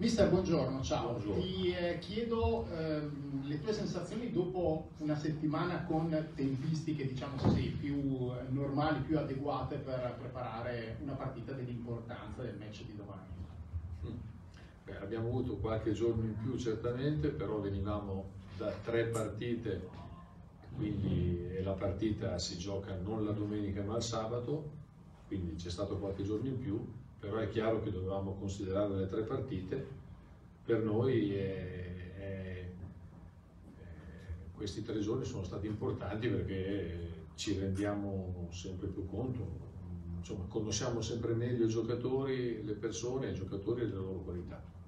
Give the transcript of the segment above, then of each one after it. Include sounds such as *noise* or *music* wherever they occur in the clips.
Mister, buongiorno, ciao. Buongiorno. Ti eh, chiedo ehm, le tue sensazioni dopo una settimana con tempistiche, diciamo così, più eh, normali, più adeguate per preparare una partita dell'importanza del match di domani. Mm. Beh, abbiamo avuto qualche giorno in più certamente, però venivamo da tre partite, quindi la partita si gioca non la domenica ma il sabato, quindi c'è stato qualche giorno in più, però è chiaro che dovevamo considerare le tre partite. Per noi è, è, questi tre giorni sono stati importanti perché ci rendiamo sempre più conto, insomma, conosciamo sempre meglio i giocatori, le persone, i giocatori e le loro qualità.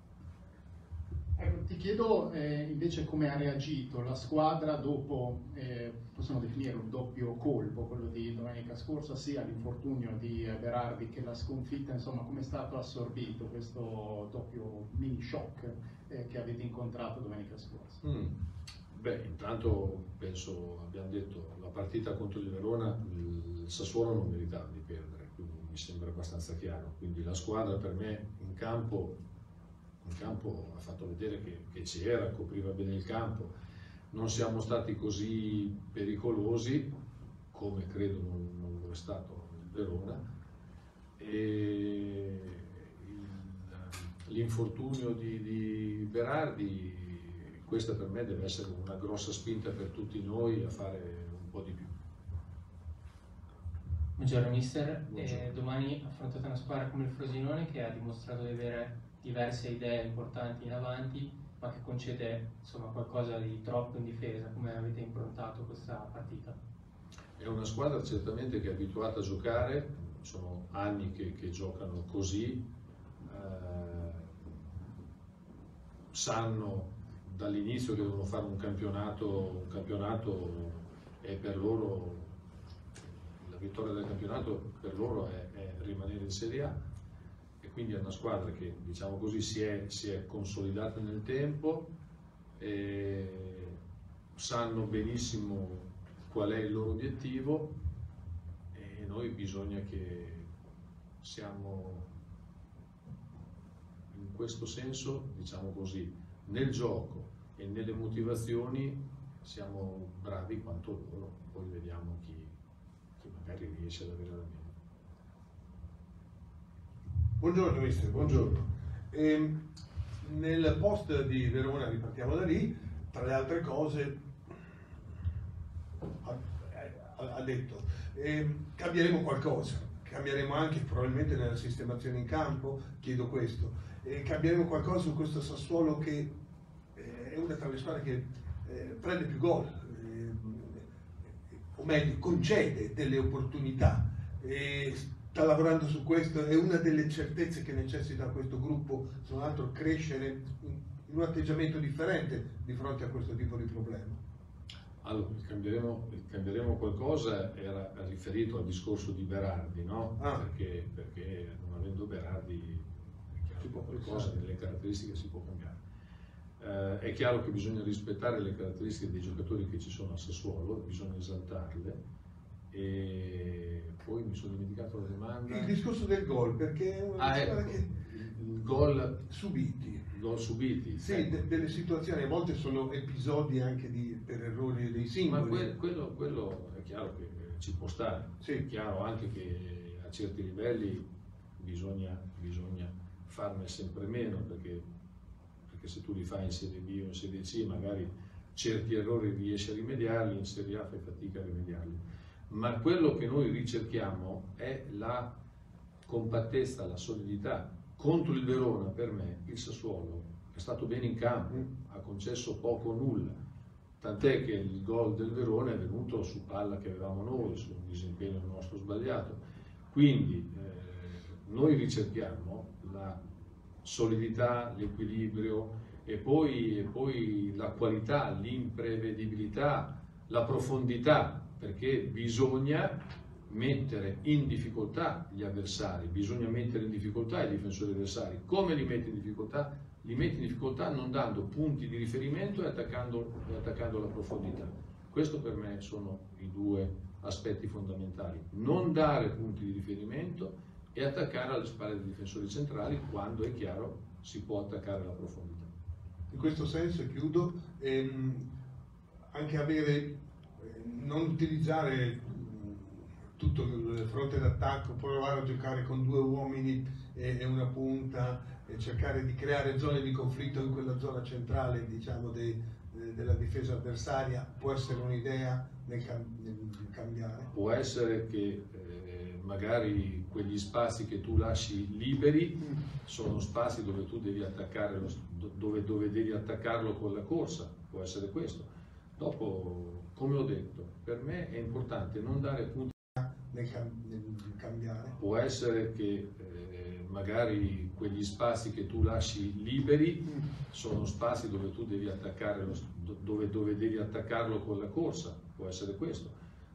Ti chiedo eh, invece come ha reagito la squadra dopo, eh, possiamo definire un doppio colpo, quello di domenica scorsa, sia l'infortunio di Berardi che la sconfitta, insomma come è stato assorbito questo doppio mini shock eh, che avete incontrato domenica scorsa? Mm. Beh, intanto penso, abbiamo detto, la partita contro il Verona, il Sassuolo non meritava di perdere, quindi mi sembra abbastanza chiaro, quindi la squadra per me in campo in campo ha fatto vedere che, che c'era, copriva bene il campo. Non siamo stati così pericolosi come credo non, non lo è stato il Verona. E l'infortunio di, di Berardi, questa per me deve essere una grossa spinta per tutti noi a fare un po' di più. Buongiorno mister, Buongiorno. Eh, domani affrontate una squadra come il Frosinone che ha dimostrato di avere diverse idee importanti in avanti, ma che concede insomma, qualcosa di troppo in difesa. Come avete improntato questa partita? È una squadra certamente che è abituata a giocare, sono anni che, che giocano così, eh, sanno dall'inizio che devono fare un campionato, un campionato è per loro, la vittoria del campionato per loro è, è rimanere in Serie A quindi è una squadra che diciamo così, si, è, si è consolidata nel tempo, sanno benissimo qual è il loro obiettivo e noi bisogna che siamo in questo senso, diciamo così, nel gioco e nelle motivazioni siamo bravi quanto loro, poi vediamo chi, chi magari riesce ad avere la mia. Buongiorno mister, buongiorno. E, ehm, nel post di Verona, ripartiamo da lì, tra le altre cose ha, ha detto eh, cambieremo qualcosa, cambieremo anche probabilmente nella sistemazione in campo, chiedo questo, eh, cambieremo qualcosa su questo Sassuolo che eh, è una tra le squadre che eh, prende più gol, eh, o meglio concede delle opportunità sta lavorando su questo, è una delle certezze che necessita questo gruppo, tra l'altro crescere in un atteggiamento differente di fronte a questo tipo di problema. Allora, cambieremo, cambieremo qualcosa era riferito al discorso di Berardi, no? Ah. Perché, perché, non avendo Berardi è chiaro qualcosa nelle caratteristiche si può cambiare. Eh, è chiaro che bisogna rispettare le caratteristiche dei giocatori che ci sono a Sassuolo, bisogna esaltarle e poi mi sono dimenticato la domanda. Il discorso del gol, perché è una ah, ecco, che... il gol subiti. Gol subiti. Sì, ecco. de delle situazioni, a volte sono episodi anche di, per errori dei singoli. Ma que quello, quello, è chiaro che ci può stare, sì. è chiaro anche che a certi livelli bisogna, bisogna farne sempre meno, perché, perché se tu li fai in Serie B o in Serie C magari certi errori riesci a rimediarli, in Serie A fai fatica a rimediarli ma quello che noi ricerchiamo è la compattezza, la solidità. Contro il Verona, per me, il Sassuolo è stato bene in campo, ha concesso poco o nulla, tant'è che il gol del Verona è venuto su palla che avevamo noi, su un disimpegno nostro sbagliato. Quindi eh, noi ricerchiamo la solidità, l'equilibrio e e poi la qualità, l'imprevedibilità, la profondità perché bisogna mettere in difficoltà gli avversari, bisogna mettere in difficoltà i difensori avversari. Come li metti in difficoltà? Li metti in difficoltà non dando punti di riferimento e attaccando, attaccando la profondità. Questo per me sono i due aspetti fondamentali. Non dare punti di riferimento e attaccare alle spalle dei difensori centrali quando è chiaro si può attaccare la profondità. In questo senso, chiudo, ehm, anche avere, non utilizzare tutto il fronte d'attacco, provare a giocare con due uomini e, una punta e cercare di creare zone di conflitto in quella zona centrale diciamo, de, de, della difesa avversaria può essere un'idea nel, nel, cambiare? Può essere che eh, magari quegli spazi che tu lasci liberi sono spazi dove tu devi attaccare lo, dove, dove devi attaccarlo con la corsa, può essere questo. Dopo, come ho detto, per me è importante non dare punti nel, nel cambiare. Può essere che eh, magari quegli spazi che tu lasci liberi sono spazi dove tu devi attaccare lo, dove, dove devi attaccarlo con la corsa, può essere questo.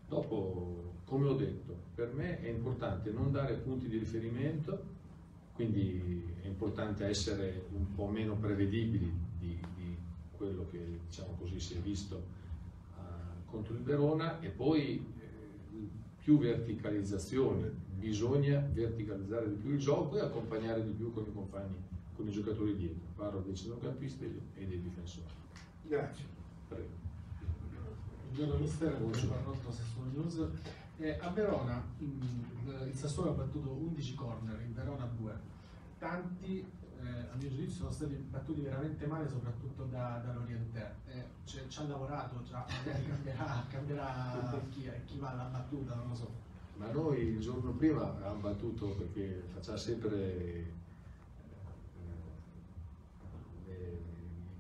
Dopo, come ho detto, per me è importante non dare punti di riferimento, quindi è importante essere un po' meno prevedibili di, di quello che diciamo così, si è visto contro il Verona e poi più verticalizzazione, bisogna verticalizzare di più il gioco e accompagnare di più con i compagni, con i giocatori dietro. Parlo dei centrocampisti e dei difensori. Grazie. Prego. Buongiorno mister, buongiorno al nostro Sassuolo News. Eh, a Verona mh, il Sassuolo ha battuto 11 corner, in Verona 2. Tanti, eh, a mio giudizio, sono stati battuti veramente male, soprattutto da, dall'Oriente. Eh, ci ha lavorato, già, magari cambierà, cambierà chi, chi, va alla battuta, non lo so. Ma noi il giorno prima abbiamo battuto perché facciamo sempre eh,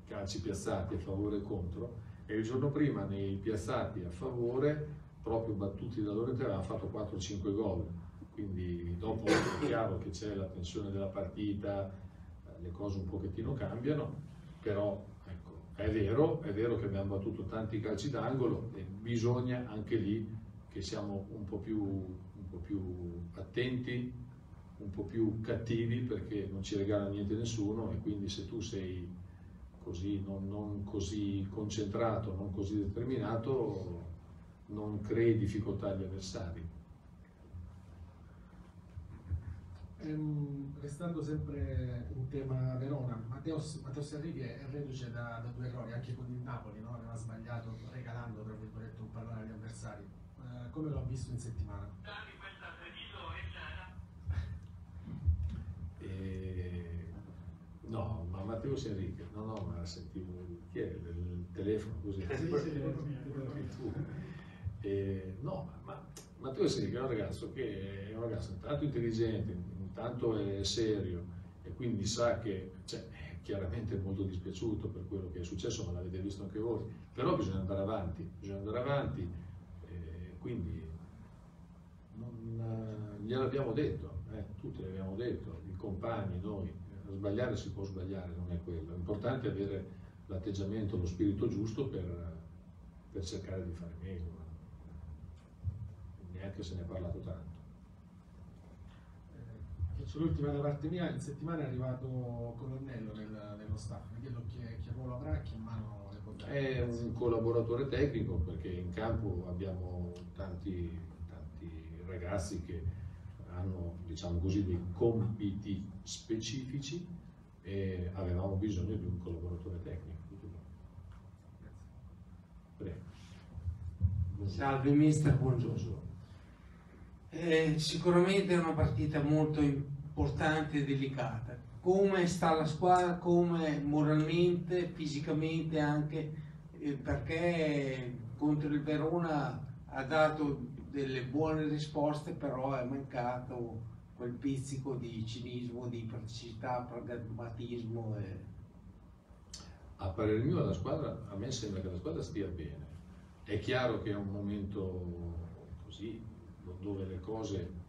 i calci piazzati a favore e contro e il giorno prima nei piazzati a favore, proprio battuti dall'Oriente, avevamo fatto 4-5 gol. Quindi dopo è chiaro che c'è la tensione della partita, le cose un pochettino cambiano, però è vero, è vero che abbiamo battuto tanti calci d'angolo e bisogna anche lì che siamo un po, più, un po' più attenti, un po' più cattivi perché non ci regala niente nessuno e quindi se tu sei così, non, non così concentrato, non così determinato, non crei difficoltà agli avversari. Ehm, restando sempre in tema Verona, Matteo, Matteo Serrighi è reduce da, da, due errori, anche con il Napoli, no? aveva sbagliato regalando tra virgolette un pallone agli avversari. Eh, come lo ha visto in settimana? *laughs* Eh, no, ma Matteo Serrighi, no, no, ma sentivo chi è il telefono così. Eh, no, ma Matteo Serrighi è un ragazzo che è un ragazzo tanto intelligente, tanto è serio e quindi sa che cioè, è chiaramente molto dispiaciuto per quello che è successo, ma l'avete visto anche voi, però bisogna andare avanti, bisogna andare avanti, eh, quindi non, gliel'abbiamo detto, eh, tutti l'abbiamo detto, i compagni, noi, sbagliare si può sbagliare, non è quello, è importante avere l'atteggiamento, lo spirito giusto per, per cercare di fare meglio, neanche se ne è parlato tanto l'ultima da parte mia, in settimana è arrivato Colonnello nel, nello staff, mi chiedo che, che ruolo avrà, che mano le può dare. È un collaboratore tecnico perché in campo abbiamo tanti, tanti ragazzi che hanno diciamo così, dei compiti specifici e avevamo bisogno di un collaboratore tecnico. Prego. Salve mister, buongiorno. Eh, sicuramente è una partita molto importante e delicata. Come sta la squadra, come moralmente, fisicamente anche, eh, perché contro il Verona ha dato delle buone risposte, però è mancato quel pizzico di cinismo, di praticità, pragmatismo. E... A parere mio la squadra, a me sembra che la squadra stia bene. È chiaro che è un momento così dove le cose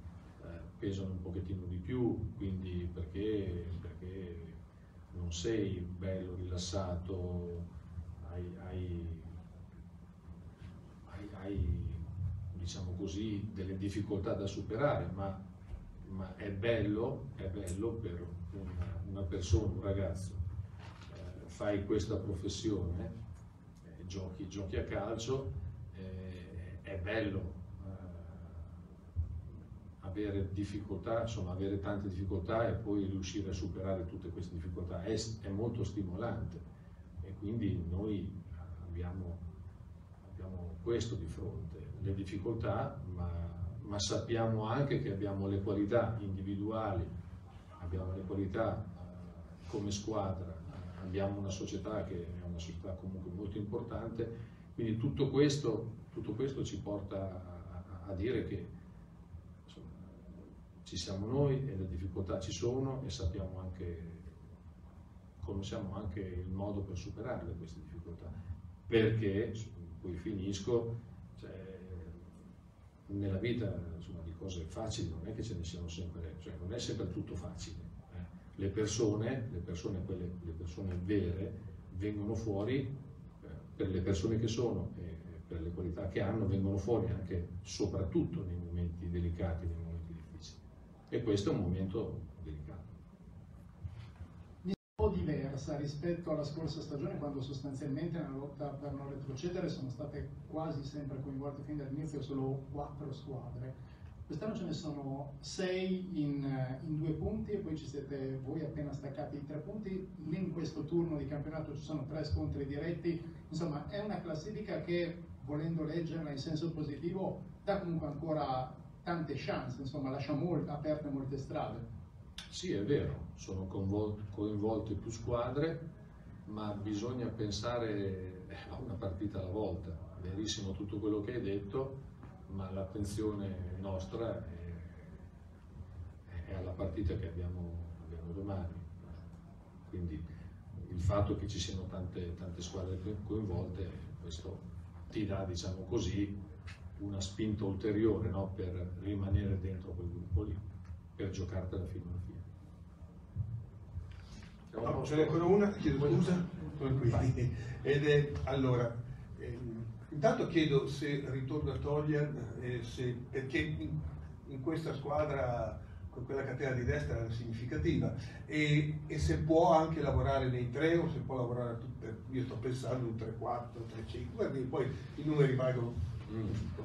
pesano un pochettino di più, quindi perché, perché non sei bello, rilassato, hai, hai, hai, hai, diciamo così, delle difficoltà da superare, ma, ma è, bello, è bello per una, una persona, un ragazzo, eh, fai questa professione, eh, giochi, giochi, a calcio, eh, è bello avere difficoltà, insomma avere tante difficoltà e poi riuscire a superare tutte queste difficoltà. È, è molto stimolante e quindi noi abbiamo, abbiamo, questo di fronte, le difficoltà, ma, ma, sappiamo anche che abbiamo le qualità individuali, abbiamo le qualità uh, come squadra, abbiamo una società che è una società comunque molto importante, quindi tutto questo, tutto questo ci porta a, a dire che ci siamo noi e le difficoltà ci sono e sappiamo anche, conosciamo anche il modo per superarle queste difficoltà, perché, poi finisco, cioè, nella vita insomma, di cose facili non è che ce ne siano sempre, cioè non è sempre tutto facile. Eh. Le persone, le persone, quelle, le persone vere, vengono fuori eh, per le persone che sono e per le qualità che hanno, vengono fuori anche soprattutto nei momenti delicati, nei e questo è un momento delicato. Un po' diversa rispetto alla scorsa stagione quando sostanzialmente nella lotta per non retrocedere sono state quasi sempre coinvolte fin dall'inizio solo quattro squadre. Quest'anno ce ne sono sei in, in, due punti e poi ci siete voi appena staccati i tre punti. In questo turno di campionato ci sono tre scontri diretti. Insomma, è una classifica che, volendo leggerla in senso positivo, dà comunque ancora tante chance, insomma lascia molt, aperte molte strade. Sì, è vero, sono coinvolte più squadre, ma bisogna pensare a una partita alla volta. Verissimo tutto quello che hai detto, ma l'attenzione nostra è, è alla partita che abbiamo, abbiamo, domani. Quindi il fatto che ci siano tante, tante squadre coinvolte, questo ti dà, diciamo così, una spinta ulteriore no? per rimanere dentro quel gruppo lì, per giocartela fino alla fine. No, ce n'è ancora una, chiedo scusa, tranquilli. Ed è, allora, ehm, intanto chiedo se ritorno a Toglian, eh, se, perché in, in, questa squadra con quella catena di destra era significativa e, e, se può anche lavorare nei tre o se può lavorare a tutte, io sto pensando un 3-4, 3-5, guardi, poi i numeri valgono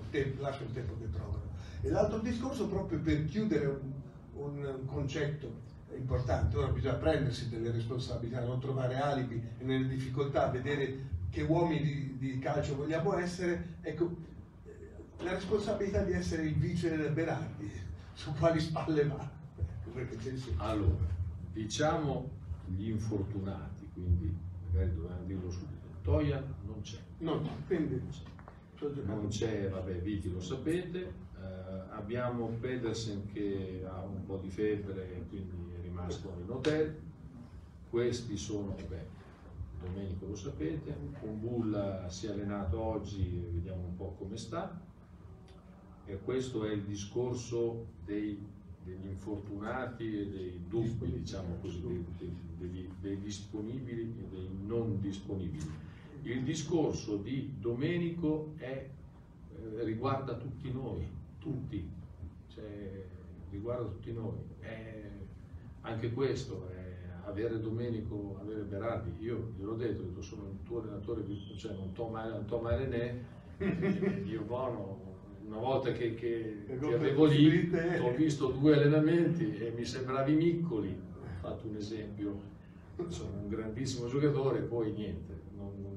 tempo, lascia il tempo che trovano. E l'altro discorso, proprio per chiudere un, un, un concetto importante, ora bisogna prendersi delle responsabilità, non trovare alibi e nelle difficoltà, vedere che uomini di, di calcio vogliamo essere, ecco, la responsabilità di essere il vice del Berardi, *laughs* su quali spalle va? Allora, diciamo gli infortunati, quindi magari dovevamo dirlo subito, Toia non c'è. No, quindi non c'è, vabbè, Viti lo sapete, eh, abbiamo Pedersen che ha un po' di febbre e quindi è rimasto in hotel, questi sono, beh, Domenico lo sapete, un Bulla si è allenato oggi, vediamo un po' come sta, e questo è il discorso dei, degli infortunati e dei dubbi, diciamo così, dei, dei, dei disponibili e dei non disponibili il discorso di Domenico è, eh, riguarda tutti noi, tutti, cioè, riguarda tutti noi. È, anche questo, è avere Domenico, avere Berardi, io gliel'ho detto, detto sono il tuo allenatore, cioè non to mai, non to mai René, *laughs* io buono, una volta che, che ti avevo lì, ho visto due allenamenti e mi sembravi Miccoli, ho fatto un esempio, sono un grandissimo giocatore, poi niente,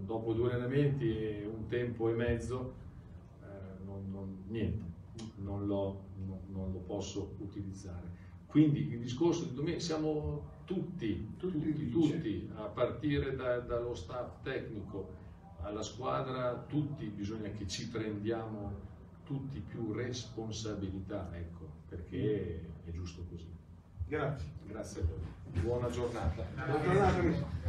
dopo due allenamenti e un tempo e mezzo, eh, non, non, niente, non lo, non lo, posso utilizzare. Quindi il discorso di domenica, siamo tutti, tutti, tutti, tutti a partire da, dallo staff tecnico alla squadra, tutti bisogna che ci prendiamo tutti più responsabilità, ecco, perché è giusto così. Grazie. Grazie a voi. Buona giornata. Buona giornata.